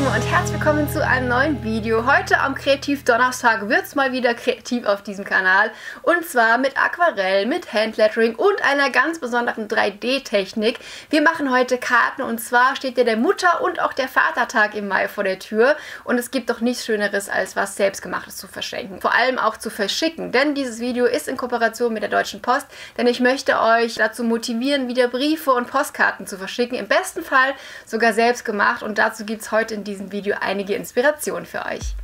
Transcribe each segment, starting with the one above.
Lieben und herzlich willkommen zu einem neuen Video. Heute am Kreativ Donnerstag wird es mal wieder kreativ auf diesem Kanal. Und zwar mit Aquarell, mit Handlettering und einer ganz besonderen 3D-Technik. Wir machen heute Karten und zwar steht ja der Mutter- und auch der Vatertag im Mai vor der Tür. Und es gibt doch nichts Schöneres, als was Selbstgemachtes zu verschenken. Vor allem auch zu verschicken, denn dieses Video ist in Kooperation mit der Deutschen Post. Denn ich möchte euch dazu motivieren, wieder Briefe und Postkarten zu verschicken. Im besten Fall sogar selbst gemacht und dazu gibt es heute in diesem Video einige Inspirationen für euch.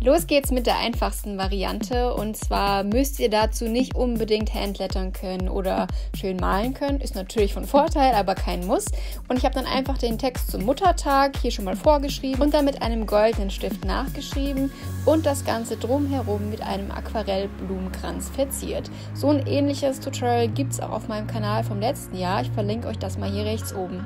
Los geht's mit der einfachsten Variante und zwar müsst ihr dazu nicht unbedingt handlettern können oder schön malen können. Ist natürlich von Vorteil, aber kein Muss. Und ich habe dann einfach den Text zum Muttertag hier schon mal vorgeschrieben und dann mit einem goldenen Stift nachgeschrieben und das Ganze drumherum mit einem Aquarellblumenkranz verziert. So ein ähnliches Tutorial gibt es auch auf meinem Kanal vom letzten Jahr. Ich verlinke euch das mal hier rechts oben.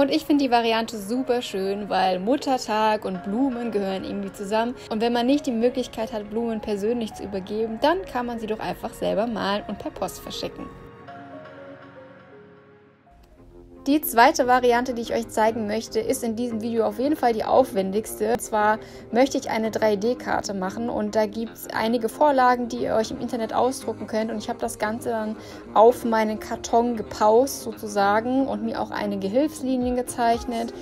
Und ich finde die Variante super schön, weil Muttertag und Blumen gehören irgendwie zusammen. Und wenn man nicht die Möglichkeit hat, Blumen persönlich zu übergeben, dann kann man sie doch einfach selber malen und per Post verschicken. Die zweite Variante, die ich euch zeigen möchte, ist in diesem Video auf jeden Fall die aufwendigste. Und zwar möchte ich eine 3D-Karte machen und da gibt es einige Vorlagen, die ihr euch im Internet ausdrucken könnt. Und ich habe das Ganze dann auf meinen Karton gepaust sozusagen und mir auch einige Hilfslinien gezeichnet.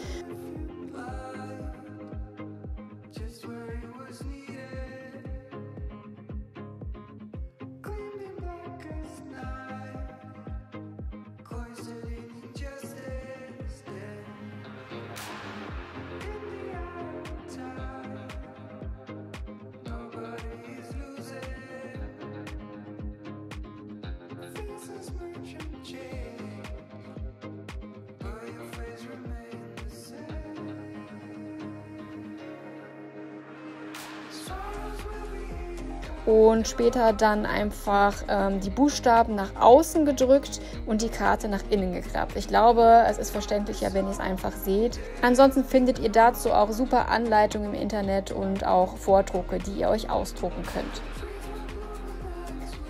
Und später dann einfach ähm, die Buchstaben nach außen gedrückt und die Karte nach innen geklappt. Ich glaube, es ist verständlicher, wenn ihr es einfach seht. Ansonsten findet ihr dazu auch super Anleitungen im Internet und auch Vordrucke, die ihr euch ausdrucken könnt.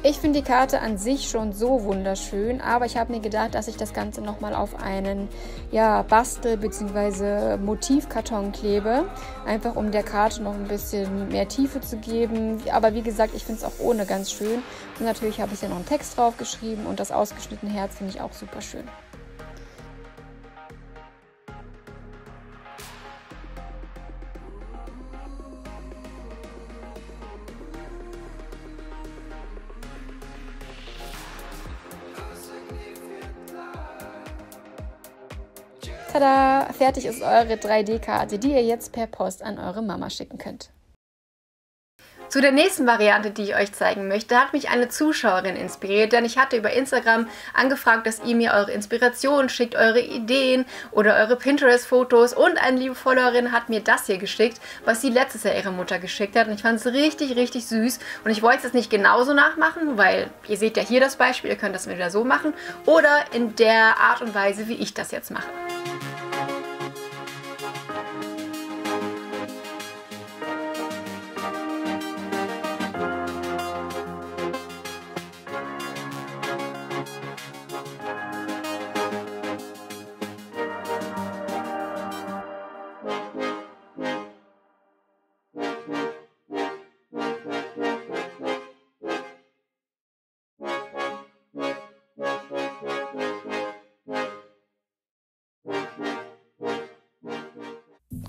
Ich finde die Karte an sich schon so wunderschön, aber ich habe mir gedacht, dass ich das Ganze nochmal auf einen ja, Bastel- bzw. Motivkarton klebe. Einfach um der Karte noch ein bisschen mehr Tiefe zu geben. Aber wie gesagt, ich finde es auch ohne ganz schön. Und natürlich habe ich ja noch einen Text drauf geschrieben und das ausgeschnittene Herz finde ich auch super schön. Tada! Fertig ist eure 3D-Karte, die ihr jetzt per Post an eure Mama schicken könnt. Zu der nächsten Variante, die ich euch zeigen möchte, hat mich eine Zuschauerin inspiriert, denn ich hatte über Instagram angefragt, dass ihr mir eure Inspirationen schickt, eure Ideen oder eure Pinterest-Fotos und eine liebe Followerin hat mir das hier geschickt, was sie letztes Jahr ihrer Mutter geschickt hat und ich fand es richtig, richtig süß und ich wollte es jetzt nicht genauso nachmachen, weil ihr seht ja hier das Beispiel, ihr könnt das wieder so machen oder in der Art und Weise, wie ich das jetzt mache.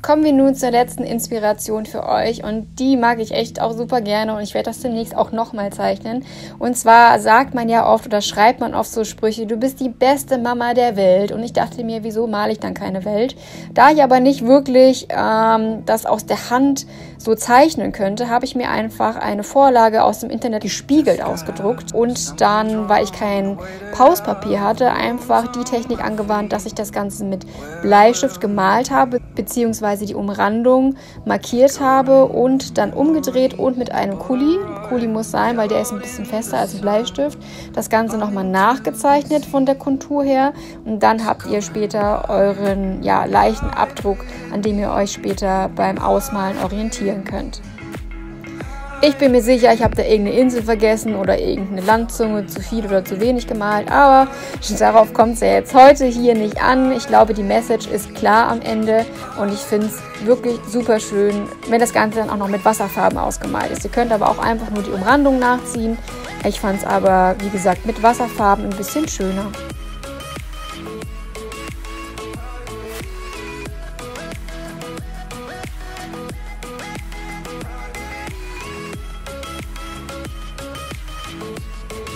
Kommen wir nun zur letzten Inspiration für euch und die mag ich echt auch super gerne und ich werde das demnächst auch nochmal zeichnen. Und zwar sagt man ja oft oder schreibt man oft so Sprüche, du bist die beste Mama der Welt und ich dachte mir, wieso male ich dann keine Welt? Da ich aber nicht wirklich ähm, das aus der Hand so zeichnen könnte, habe ich mir einfach eine Vorlage aus dem Internet gespiegelt ausgedruckt und dann, weil ich kein Pauspapier hatte, einfach die Technik angewandt, dass ich das Ganze mit Bleistift gemalt habe, beziehungsweise die Umrandung markiert habe und dann umgedreht und mit einem Kuli, Kuli muss sein, weil der ist ein bisschen fester als ein Bleistift, das Ganze nochmal nachgezeichnet von der Kontur her. Und dann habt ihr später euren ja, leichten Abdruck, an dem ihr euch später beim Ausmalen orientieren könnt. Ich bin mir sicher, ich habe da irgendeine Insel vergessen oder irgendeine Landzunge zu viel oder zu wenig gemalt, aber darauf kommt es ja jetzt heute hier nicht an. Ich glaube, die Message ist klar am Ende und ich finde es wirklich super schön, wenn das Ganze dann auch noch mit Wasserfarben ausgemalt ist. Ihr könnt aber auch einfach nur die Umrandung nachziehen. Ich fand es aber, wie gesagt, mit Wasserfarben ein bisschen schöner.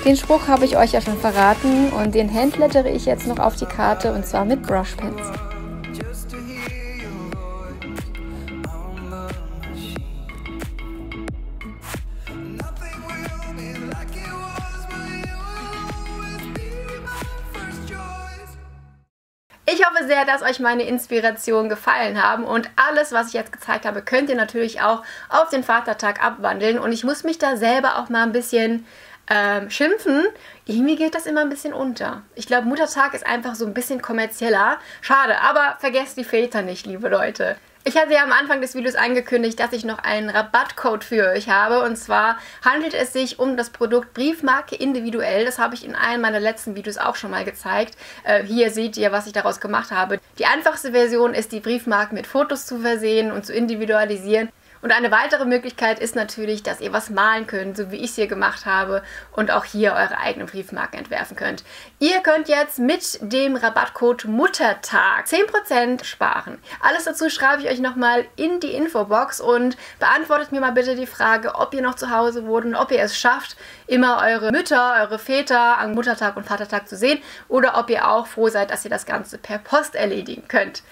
Den Spruch habe ich euch ja schon verraten und den handlettere ich jetzt noch auf die Karte und zwar mit Brushpens. Ich hoffe sehr, dass euch meine Inspirationen gefallen haben und alles, was ich jetzt gezeigt habe, könnt ihr natürlich auch auf den Vatertag abwandeln und ich muss mich da selber auch mal ein bisschen ähm, schimpfen, irgendwie geht das immer ein bisschen unter. Ich glaube, Muttertag ist einfach so ein bisschen kommerzieller. Schade, aber vergesst die Väter nicht, liebe Leute. Ich hatte ja am Anfang des Videos angekündigt, dass ich noch einen Rabattcode für euch habe. Und zwar handelt es sich um das Produkt Briefmarke individuell. Das habe ich in einem meiner letzten Videos auch schon mal gezeigt. Äh, hier seht ihr, was ich daraus gemacht habe. Die einfachste Version ist, die Briefmarken mit Fotos zu versehen und zu individualisieren. Und eine weitere Möglichkeit ist natürlich, dass ihr was malen könnt, so wie ich es hier gemacht habe und auch hier eure eigenen Briefmarken entwerfen könnt. Ihr könnt jetzt mit dem Rabattcode Muttertag 10% sparen. Alles dazu schreibe ich euch nochmal in die Infobox und beantwortet mir mal bitte die Frage, ob ihr noch zu Hause wohnt und ob ihr es schafft, immer eure Mütter, eure Väter am Muttertag und Vatertag zu sehen oder ob ihr auch froh seid, dass ihr das Ganze per Post erledigen könnt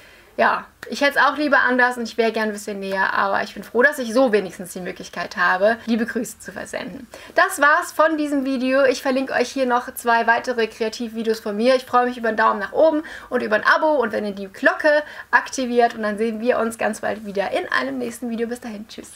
ja, ich hätte es auch lieber anders und ich wäre gern ein bisschen näher, aber ich bin froh, dass ich so wenigstens die Möglichkeit habe, liebe Grüße zu versenden. Das war's von diesem Video. Ich verlinke euch hier noch zwei weitere Kreativvideos von mir. Ich freue mich über einen Daumen nach oben und über ein Abo und wenn ihr die Glocke aktiviert und dann sehen wir uns ganz bald wieder in einem nächsten Video. Bis dahin, tschüss.